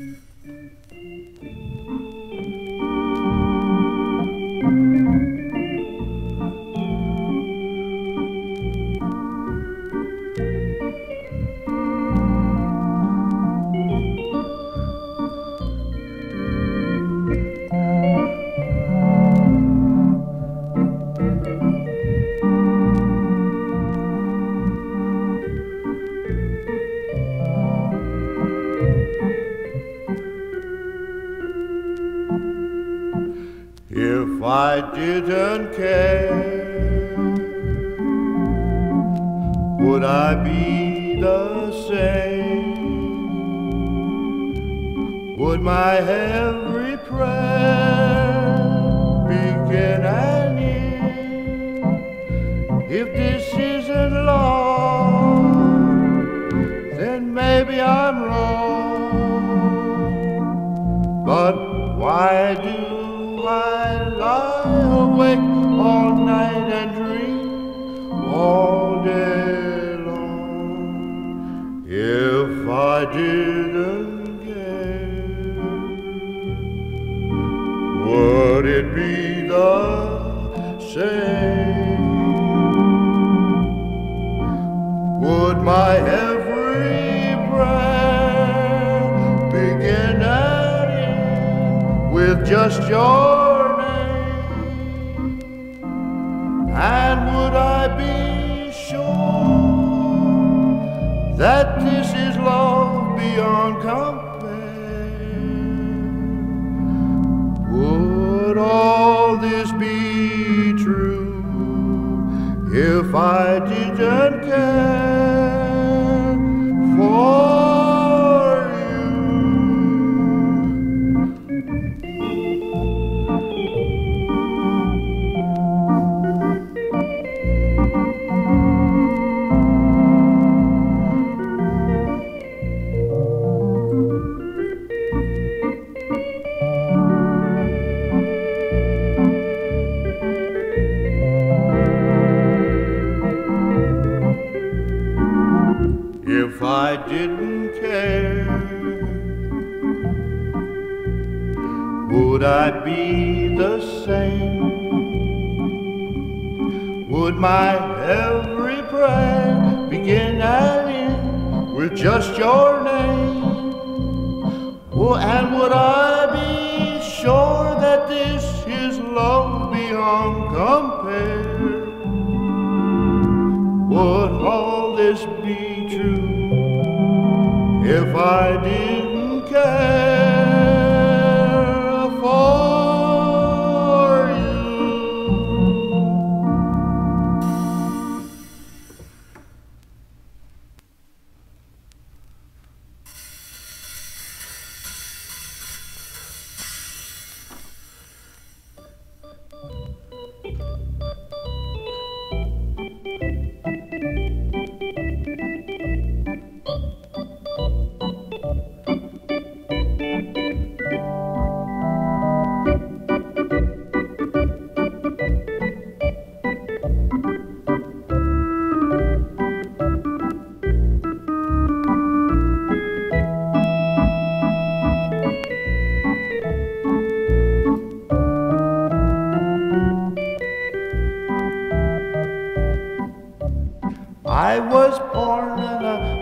If this isn't love, then maybe I'm wrong. But why do I lie awake all night and dream all day long? If I didn't my every prayer begin and end with just your name? And would I be sure that this is love beyond compare? Would all this be true if I didn't care this be true if I didn't care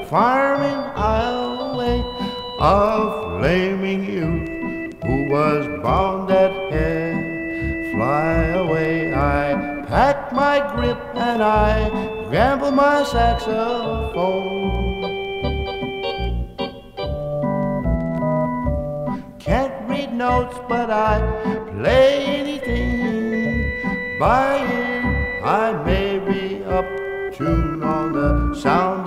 farming away, a flaming youth who was bound at head. Fly away, I packed my grip and I gambled my saxophone. Can't read notes, but I play anything by ear. I may be up tune on the sound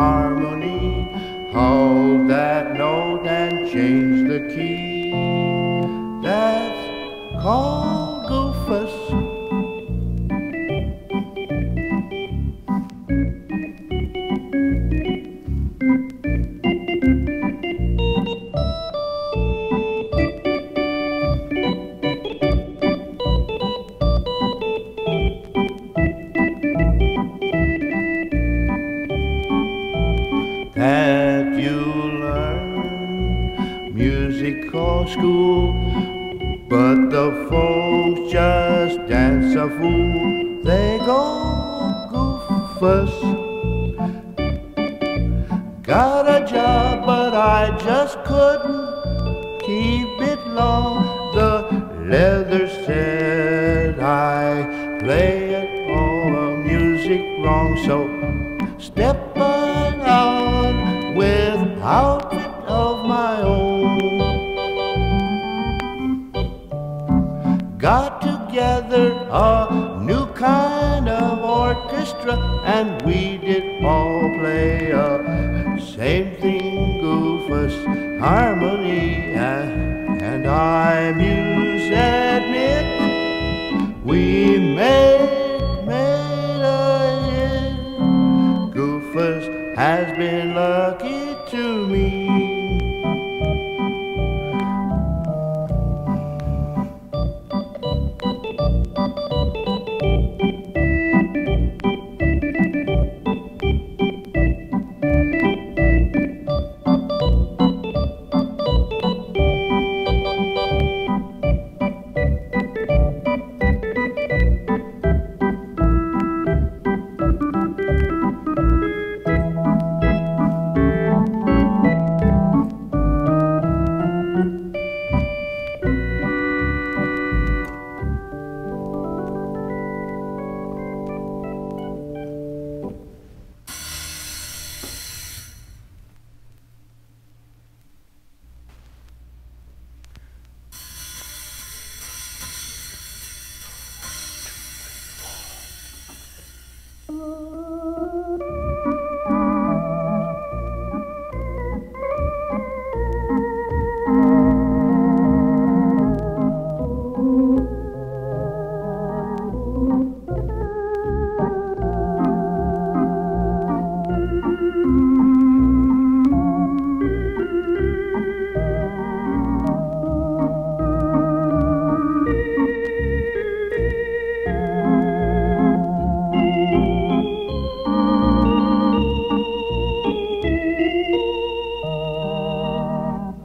harmony. Hold that note and change the key. got together a new kind of orchestra and we did all play a same thing goofus harmony and I muse admit we made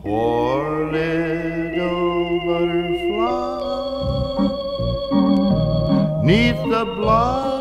Poor little butterfly, neath the blood.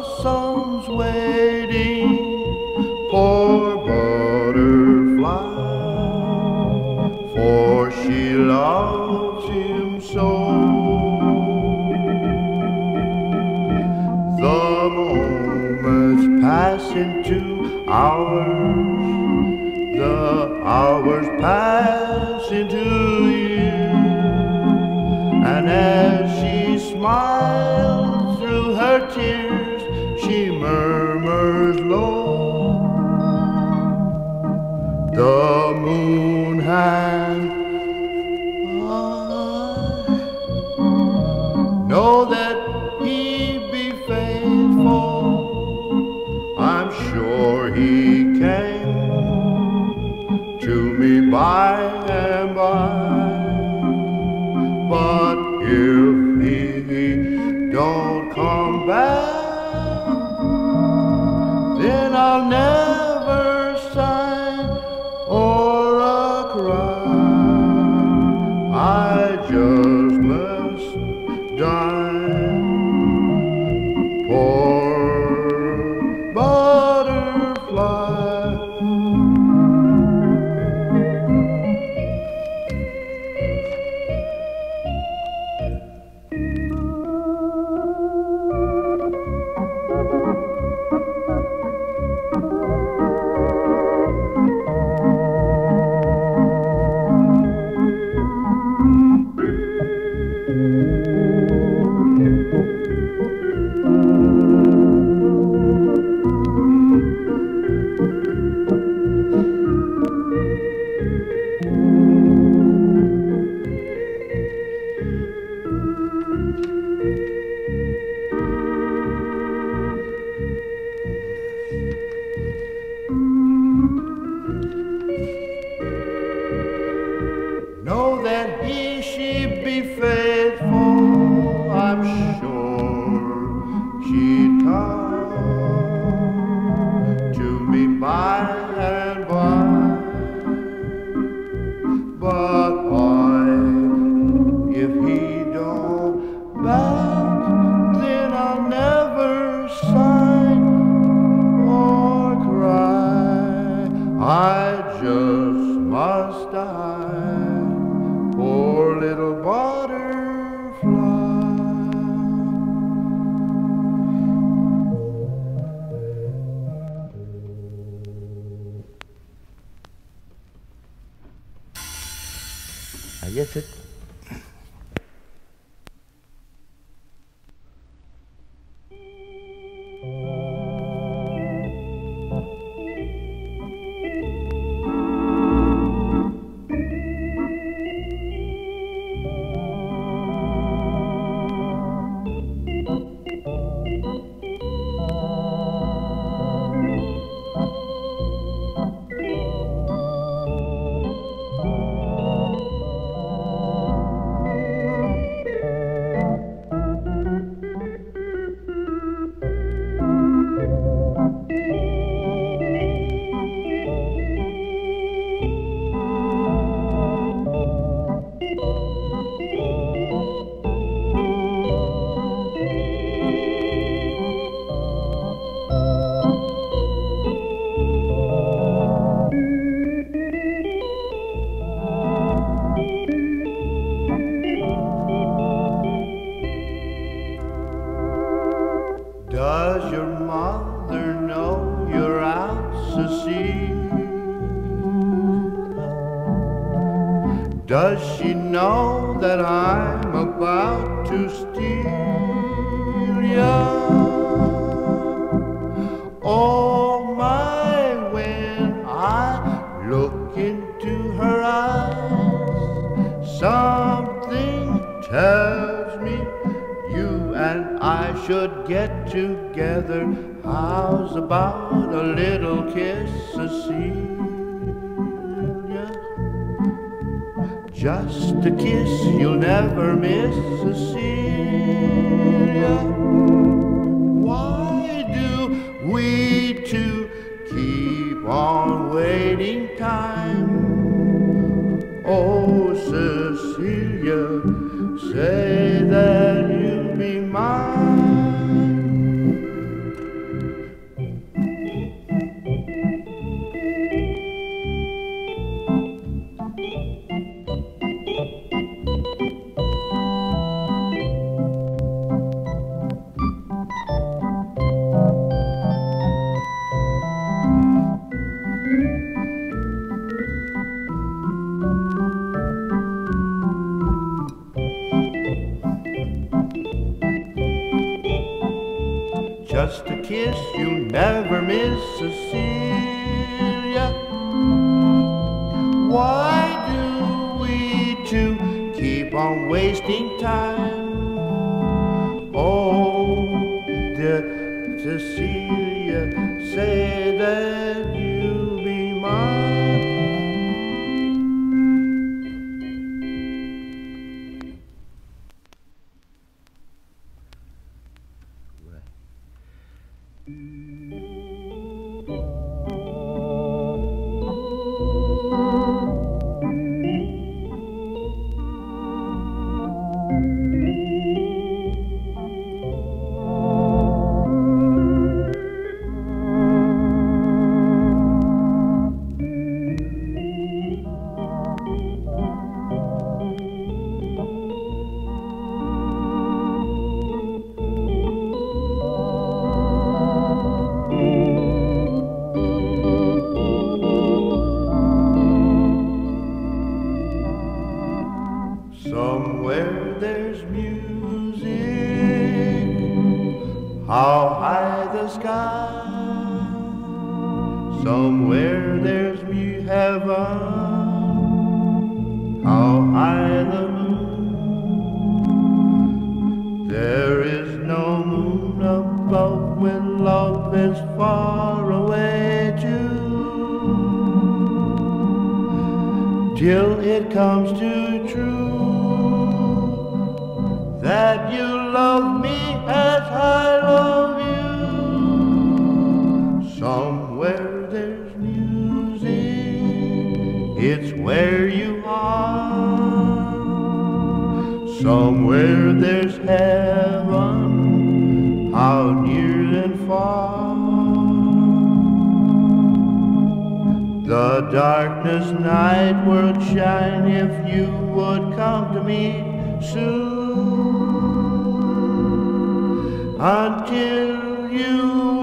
Does she know that I'm about to steal ya? Oh my, when I look into her eyes, something tells me you and I should get together. How's about A kiss you'll never miss, Cecilia. 嗯 moon above when love is far away too till it comes to true that you love me as I love you. Somewhere there's music, it's where you are. Somewhere there's heaven, The darkness night would shine if you would come to me soon. Until you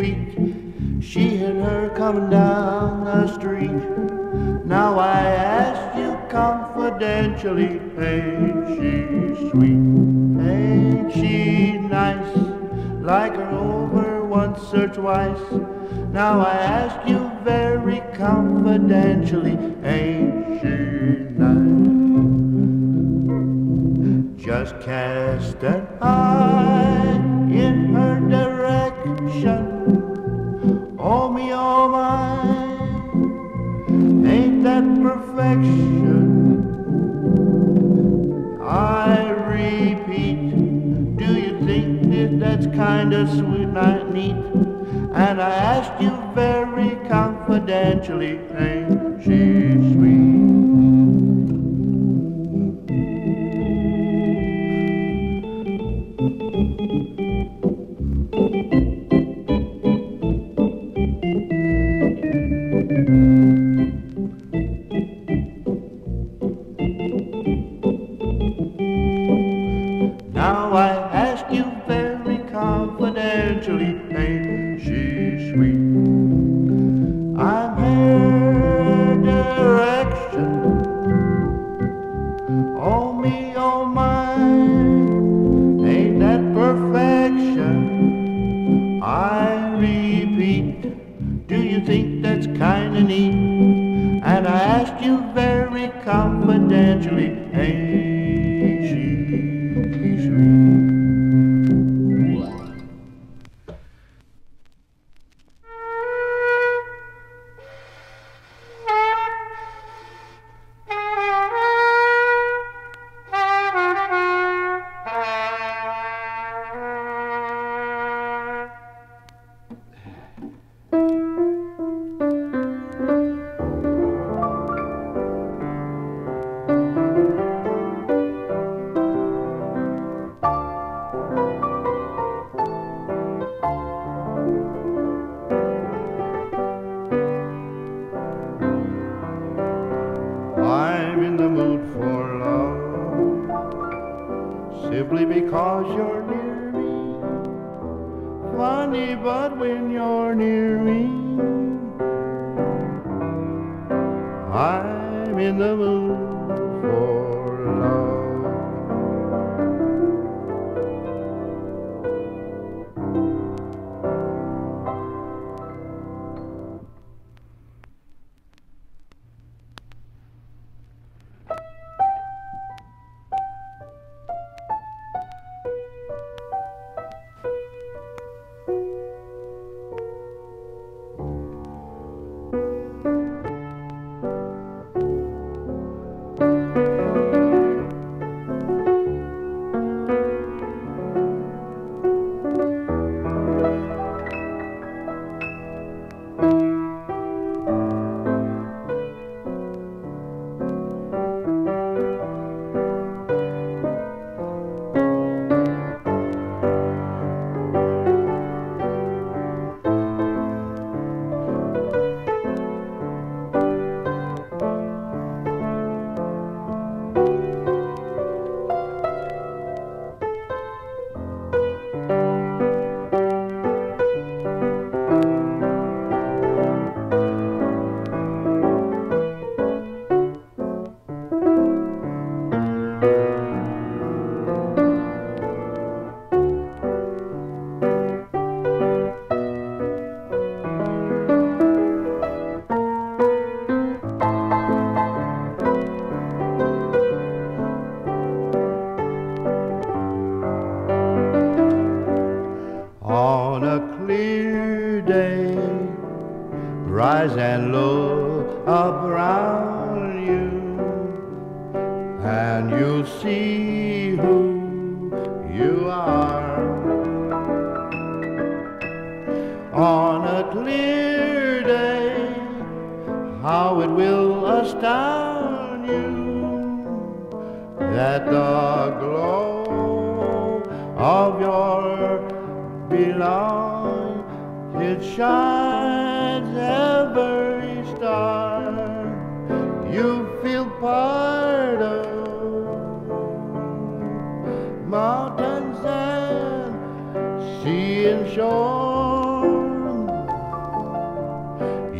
she sweet? She and her coming down the street. Now I ask you confidentially, ain't she sweet? Ain't she nice? Like her over once or twice. Now I ask you very confidentially, ain't she nice? Just cast an eye kinda sweet, not neat? And I ask you very confidentially, ain't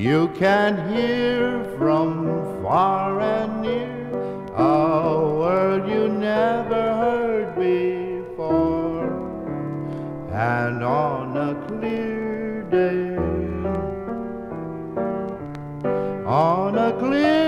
you can hear from far and near a word you never heard before. And on a clear day, on a clear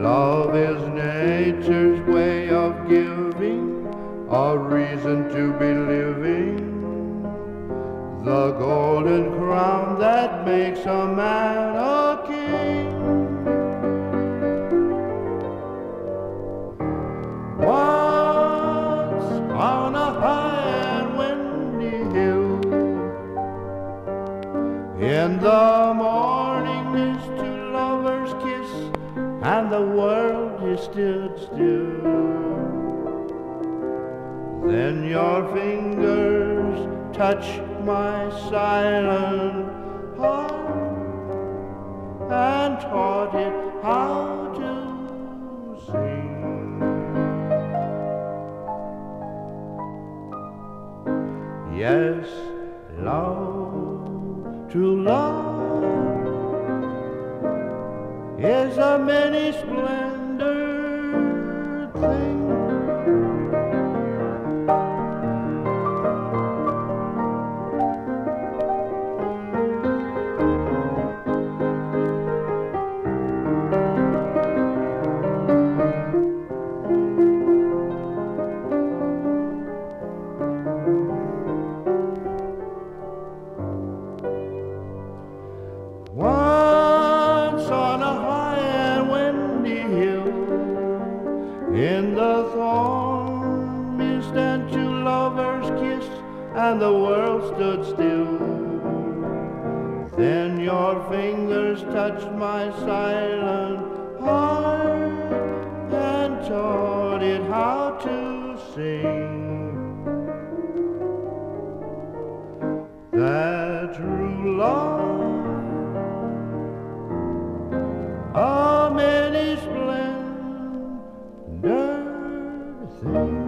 Love is nature's way of giving a reason to be living. The golden crown that makes a man a king. Once on a high and windy hill, in the morning and the world is stood still. Then your fingers touch my silent heart and taught it how to sing. Yes, love True love is a many splendored thing.